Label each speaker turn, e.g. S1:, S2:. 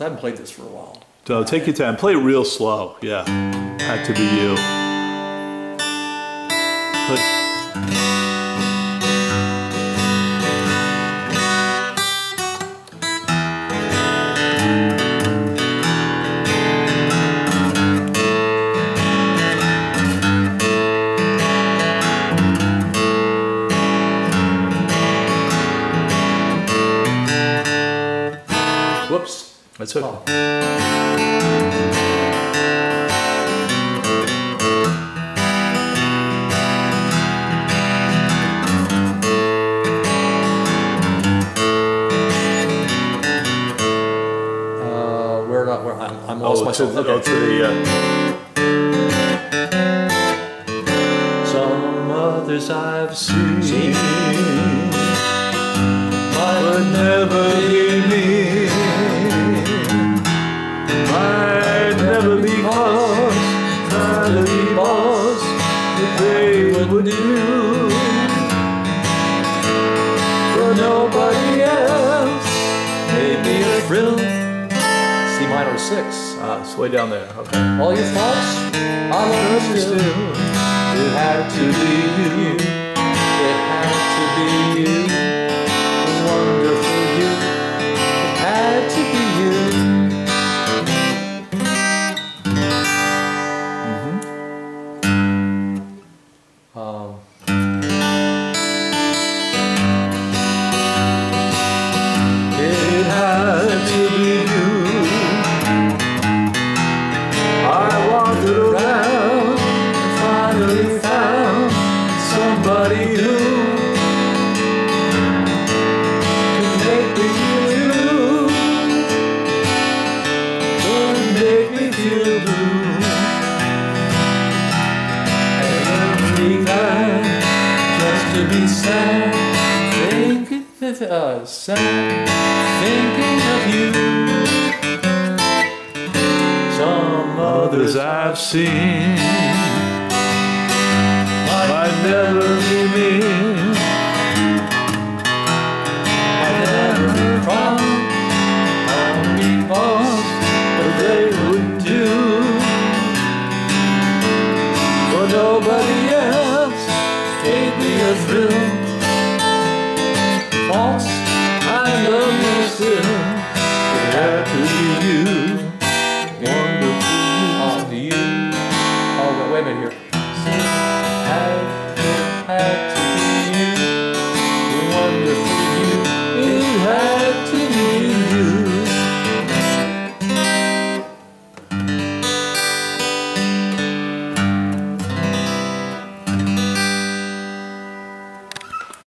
S1: I haven't played this for a while.
S2: So take your time. Play it real slow. Yeah. Had to be you. Play- That's okay.
S1: Oh. Uh, where not where I'm, I'm lost
S2: Oh, to
S1: myself.
S2: the,
S1: Okay.
S2: oh, to the, uh,
S1: Some others I've seen,
S2: would never be would do.
S1: for nobody else. Maybe a thrill. C minor six.
S2: Ah, it's way down there. Okay.
S1: All your faults, I love you still. It had to be you. To be
S2: sad, thinking
S1: sad, thinking of you. Some
S2: others I've seen never be me.
S1: I never
S2: they would do
S1: for nobody else gave me a thrill.